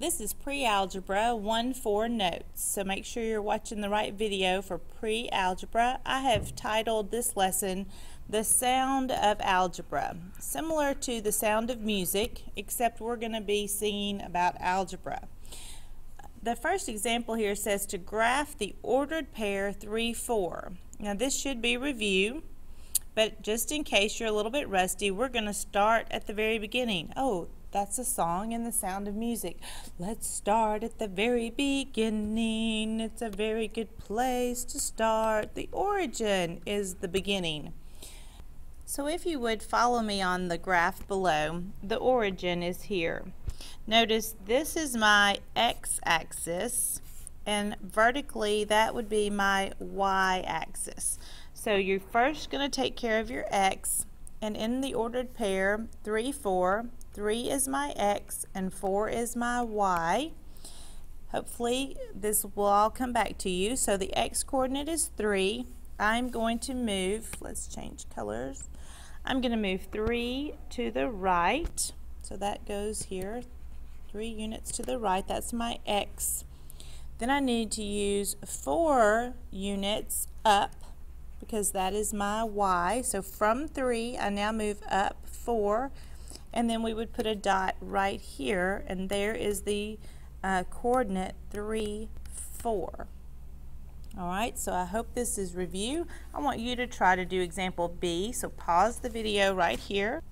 This is pre-algebra 1-4 notes, so make sure you're watching the right video for pre-algebra. I have titled this lesson The Sound of Algebra, similar to the sound of music, except we're going to be singing about algebra. The first example here says to graph the ordered pair 3-4. Now this should be review, but just in case you're a little bit rusty, we're going to start at the very beginning. Oh, that's a song and the sound of music. Let's start at the very beginning. It's a very good place to start. The origin is the beginning. So if you would follow me on the graph below, the origin is here. Notice this is my x-axis and vertically that would be my y-axis. So you're first going to take care of your x and in the ordered pair 3, 4, 3 is my x and 4 is my y. Hopefully this will all come back to you. So the x coordinate is 3. I'm going to move, let's change colors. I'm going to move 3 to the right. So that goes here, 3 units to the right. That's my x. Then I need to use 4 units up because that is my y. So from 3, I now move up 4 and then we would put a dot right here and there is the uh, coordinate 3 4 alright so I hope this is review. I want you to try to do example B so pause the video right here.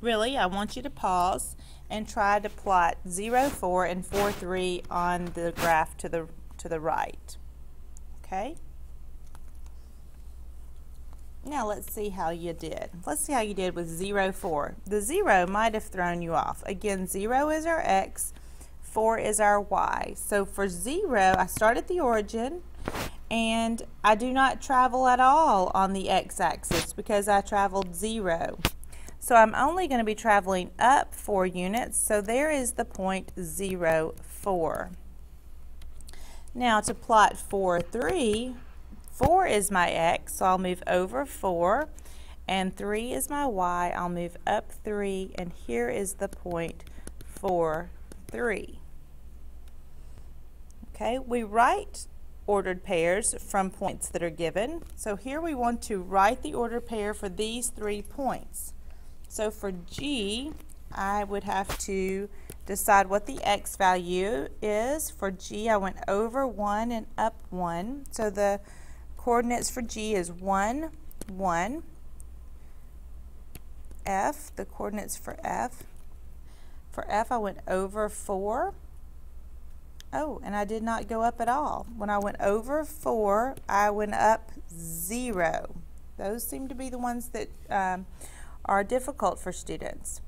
Really I want you to pause and try to plot 0 4 and 4 3 on the graph to the to the right. Okay now let's see how you did. Let's see how you did with 0, 4. The 0 might have thrown you off. Again, 0 is our x, 4 is our y. So for 0, I start at the origin, and I do not travel at all on the x-axis because I traveled 0. So I'm only going to be traveling up 4 units, so there is the point 0, 4. Now to plot 4, 3, 4 is my x, so I'll move over 4. And 3 is my y, I'll move up 3. And here is the point 4, 3. Okay, we write ordered pairs from points that are given. So here we want to write the ordered pair for these three points. So for G, I would have to decide what the x value is. For G, I went over 1 and up 1. So the Coordinates for G is 1, 1. F, the coordinates for F. For F, I went over 4. Oh, and I did not go up at all. When I went over 4, I went up 0. Those seem to be the ones that um, are difficult for students.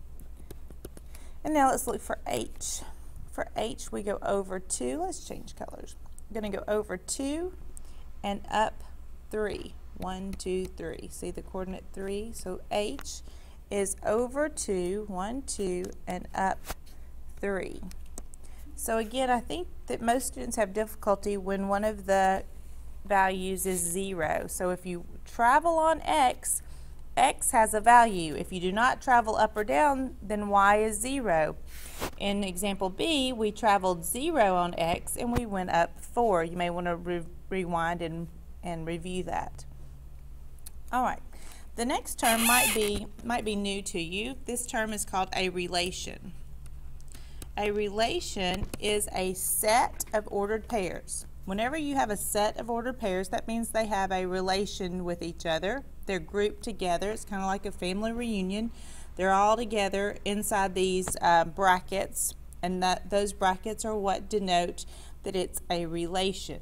And now let's look for H. For H, we go over 2. Let's change colors. I'm going to go over 2 and up 3. 1, 2, 3. See the coordinate 3? So H is over 2, 1, 2, and up 3. So again, I think that most students have difficulty when one of the values is 0. So if you travel on X, X has a value. If you do not travel up or down, then Y is 0. In example B, we traveled 0 on X and we went up 4. You may want to rewind and and review that. All right. The next term might be might be new to you. This term is called a relation. A relation is a set of ordered pairs. Whenever you have a set of ordered pairs, that means they have a relation with each other. They're grouped together. It's kind of like a family reunion. They're all together inside these uh, brackets, and that those brackets are what denote that it's a relation.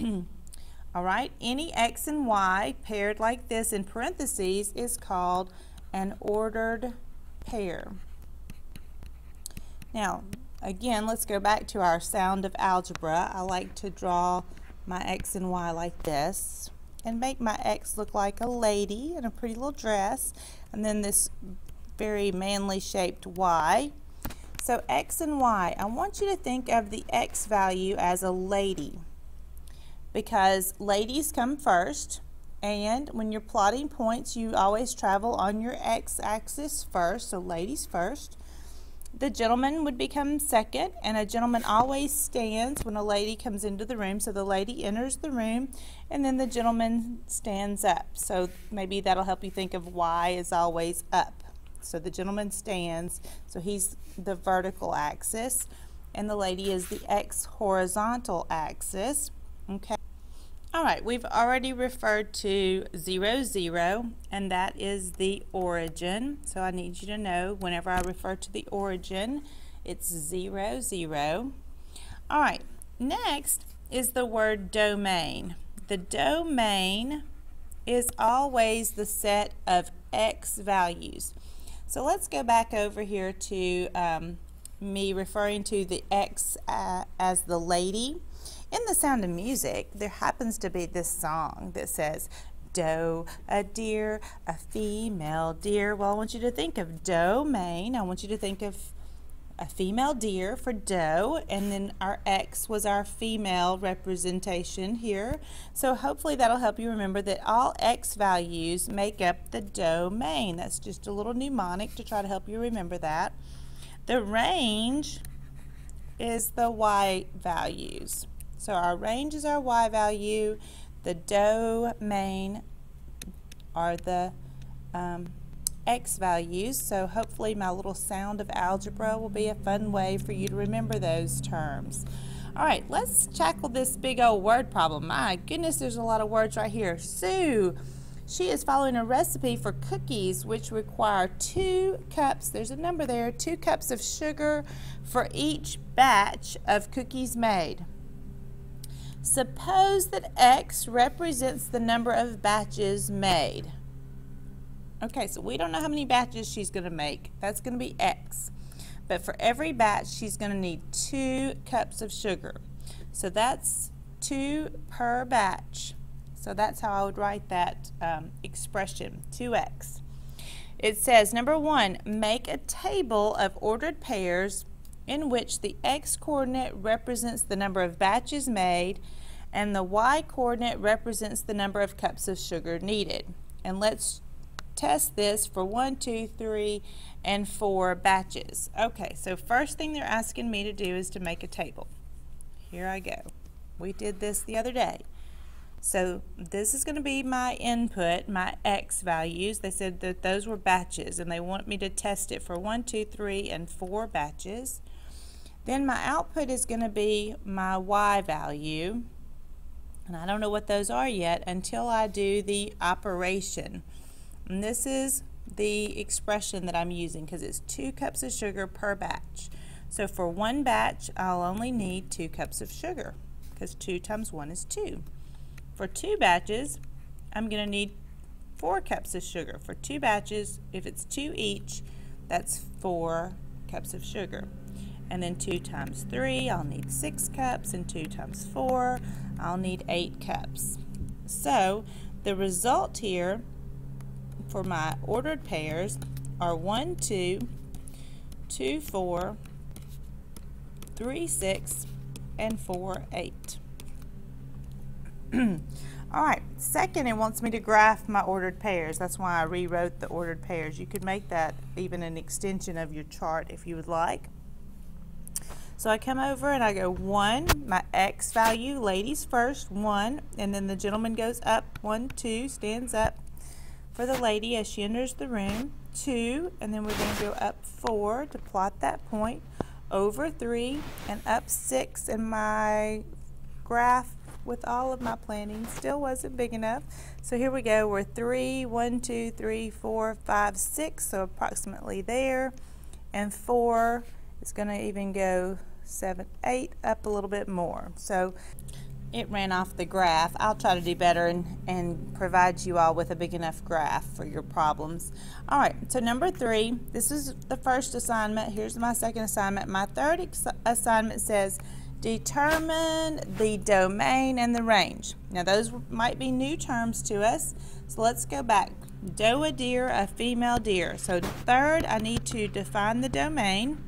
All right, any x and y paired like this in parentheses is called an ordered pair. Now, again, let's go back to our sound of algebra. I like to draw my x and y like this and make my x look like a lady in a pretty little dress and then this very manly shaped y. So x and y, I want you to think of the x value as a lady because ladies come first and when you're plotting points you always travel on your x-axis first so ladies first the gentleman would become second, and a gentleman always stands when a lady comes into the room. So the lady enters the room, and then the gentleman stands up. So maybe that'll help you think of Y is always up. So the gentleman stands, so he's the vertical axis, and the lady is the X horizontal axis. Okay. All right, we've already referred to 0, 0, and that is the origin. So I need you to know whenever I refer to the origin, it's 0, 0. All right, next is the word domain. The domain is always the set of x values. So let's go back over here to um, me referring to the x uh, as the lady. In The Sound of Music, there happens to be this song that says, doe, a deer, a female deer. Well, I want you to think of domain. I want you to think of a female deer for doe, and then our X was our female representation here. So hopefully that'll help you remember that all X values make up the domain. That's just a little mnemonic to try to help you remember that. The range is the Y values. So our range is our y value. The domain are the um, x values. So hopefully my little sound of algebra will be a fun way for you to remember those terms. All right, let's tackle this big old word problem. My goodness, there's a lot of words right here. Sue, she is following a recipe for cookies which require two cups, there's a number there, two cups of sugar for each batch of cookies made. Suppose that X represents the number of batches made. Okay, so we don't know how many batches she's going to make. That's going to be X. But for every batch, she's going to need two cups of sugar. So that's two per batch. So that's how I would write that um, expression, 2x. It says, number one, make a table of ordered pairs in which the x-coordinate represents the number of batches made and the y-coordinate represents the number of cups of sugar needed. And let's test this for one, two, three, and four batches. Okay, so first thing they're asking me to do is to make a table. Here I go. We did this the other day. So this is going to be my input, my x values. They said that those were batches and they want me to test it for one, two, three, and four batches. Then my output is going to be my y value. And I don't know what those are yet until I do the operation. And this is the expression that I'm using because it's two cups of sugar per batch. So for one batch, I'll only need two cups of sugar because two times one is two. For two batches, I'm going to need four cups of sugar. For two batches, if it's two each, that's four cups of sugar. And then 2 times 3, I'll need 6 cups, and 2 times 4, I'll need 8 cups. So the result here for my ordered pairs are 1, 2, 2, 4, 3, 6, and 4, 8. All right, second it wants me to graph my ordered pairs. That's why I rewrote the ordered pairs. You could make that even an extension of your chart if you would like. So I come over and I go one, my X value, ladies first, one, and then the gentleman goes up, one, two, stands up for the lady as she enters the room, two, and then we're going to go up four to plot that point, over three, and up six, and my graph with all of my planning still wasn't big enough. So here we go, we're three, one, two, three, four, five, six, so approximately there, and four is going to even go seven, eight, up a little bit more. So it ran off the graph. I'll try to do better and, and provide you all with a big enough graph for your problems. All right, so number three, this is the first assignment. Here's my second assignment. My third assignment says determine the domain and the range. Now those might be new terms to us, so let's go back. Doe a deer, a female deer. So third, I need to define the domain.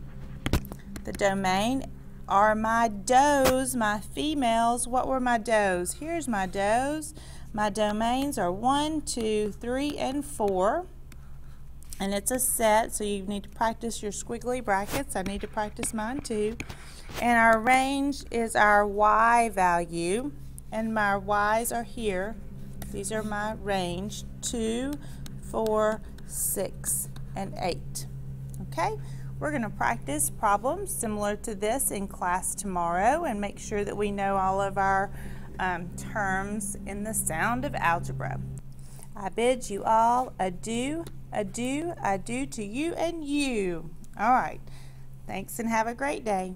The domain are my does, my females. What were my does? Here's my does. My domains are 1, 2, 3, and 4. and it's a set, so you need to practice your squiggly brackets. I need to practice mine too. And our range is our y value, and my y's are here. These are my range, 2, 4, 6, and 8. Okay, we're going to practice problems similar to this in class tomorrow and make sure that we know all of our um, terms in the sound of algebra. I bid you all adieu, adieu, adieu to you and you. All right. Thanks and have a great day.